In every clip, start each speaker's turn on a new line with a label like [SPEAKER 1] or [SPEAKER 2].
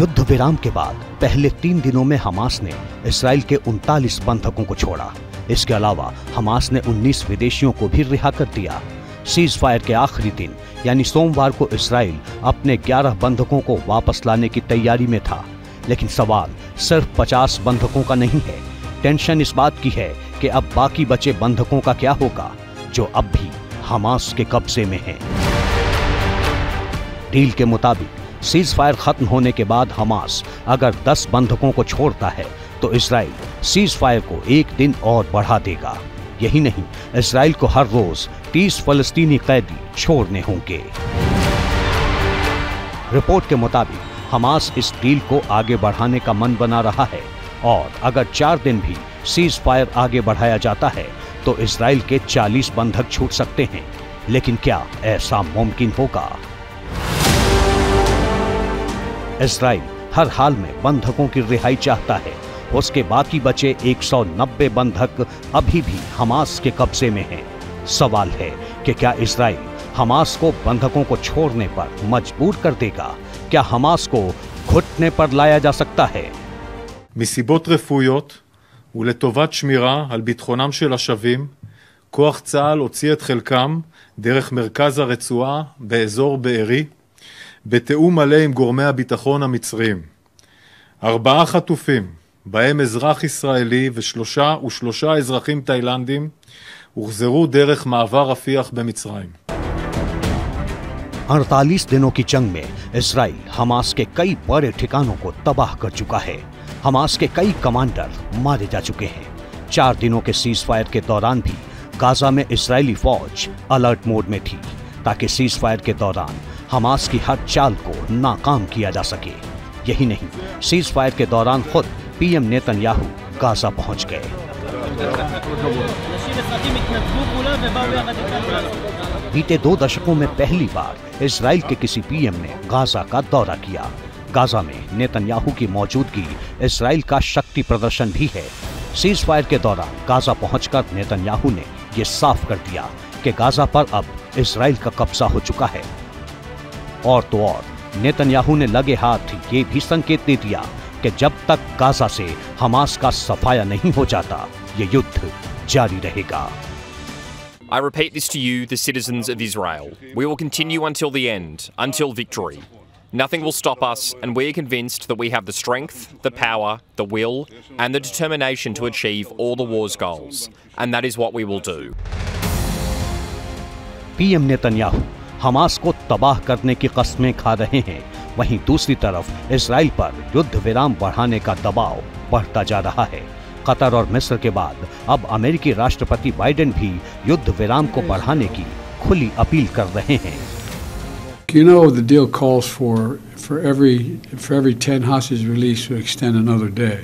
[SPEAKER 1] युद्ध विराम के बाद पहले तीन दिनों में हमास ने इसराइल के उनतालीस बंधकों को छोड़ा। इसके अलावा हमास ने 19 विदेशियों को भी रिहा कर दिया। सीज फायर के आखिरी दिन, यानी सोमवार को इसराइल अपने 11 बंधकों को वापस लाने की तैयारी में था। लेकिन सवाल सिर्फ़ 50 बंधकों का नहीं है। टेंशन इस बात की है कि अब बाकी बचे बंधकों का क्या होगा, जो अब भी हमास के कब्जे में हैं। डील के मुताबिक सीज फायर खत्म होने के बाद हमास अगर 10 बंधकों को छोड़ता है तो इसराइल सीज फायर को एक दिन और बढ़ा देगा। यही नहीं, इसराइल को हर रोज 30 फलस्तीनी कैदी छोड़ने होंगे। रिपोर्ट के मुताबिक, हमास इस डील को आगे बढ़ाने का मन बना रहा है, और अगर चार दिन भी सीज फायर आगे बढ़ाया जाता है तो इसराइल के 40 बंधक छूट सकते हैं। लेकिन क्या ऐसा मुमकिन होगा? इसराइल हर हाल में बंधकों की रिहाई चाहता है उसके बाकी बचे 190 बंधक अभी भी हमास के कब्जे में हैं सवाल है कि क्या इसराइल हमास को बंधकों को छोड़ने पर मजबूर कर देगा क्या हमास को घुटने पर लाया जा सकता है
[SPEAKER 2] מסיבות רפואיות ולטובת שמירה על ביטחונם של השבים, כוח צה"ל הוציא את חלקם דרך מרכז הרצועה באזור בארי, בתיאום מלא עם גורמי הביטחון המצריים. ארבעה חטופים, בהם אזרח ישראלי ושלושה ושלושה אזרחים תאילנדים, הוחזרו דרך מעבר רפיח במצרים.
[SPEAKER 1] 48 दिनों की जंग में इसराइल हमास के कई बड़े ठिकानों को तबाह कर चुका है हमास के कई कमांडर मारे जा चुके हैं चार दिनों के सीज फायर के दौरान भी गाजा में इसराइली फौज अलर्ट मोड में थी ताकि सीज फायर के दौरान हमास की हर चाल को नाकाम किया जा सके। यही नहीं सीज फायर के दौरान खुद पीएम नेतन्याहू गाजा पहुँच गए। बीते दो दशकों में पहली बार इसराइल के किसी पीएम ने गाजा का दौरा किया। गाजा में नेतन्याहू की मौजूदगी इसराइल का शक्ति प्रदर्शन भी है। सीज फायर के दौरान गाजा पहुंचकर नेतन्याहू ने यह साफ़ कर दिया कि गाजा पर अब इसराइल का कब्जा हो चुका है और तो और नेतन्याहू ने लगे हाथ ये भी संकेत दे दिया कि जब तक गाजा से हमास का सफाया नहीं हो जाता ये युद्ध जारी रहेगा
[SPEAKER 3] I repeat this to you, the citizens of Israel. We will continue until the end, until victory. Nothing will stop us, and we are convinced that we have the strength, the power, the will, and the determination to achieve all the war's goals. And that is what we will do.
[SPEAKER 1] PM Netanyahu Hamas को तबाह करने की कस्में खा रहे हैं वहीं दूसरी तरफ़ इसराइल पर युद्ध विराम बढ़ाने का दबाव बढ़ता जा रहा है कतर और मिस्र के बाद अब अमेरिकी राष्ट्रपति बाइडेन भी युद्ध विराम को बढ़ाने की खुली अपील कर रहे हैं
[SPEAKER 4] You know the deal calls for for every for every 10 hostage release to extend another day.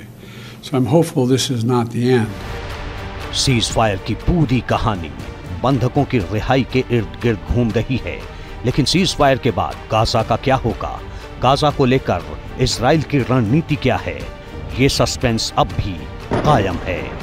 [SPEAKER 4] So I'm hopeful this is not the end.
[SPEAKER 1] Ceasefire की पूरी कहानी बंधकों की रिहाई के इर्द गिर्द घूम रही है। लेकिन सीज फायर के बाद गाजा का क्या होगा? गाजा को लेकर इसराइल की रणनीति क्या है? ये सस्पेंस अब भी कायम है।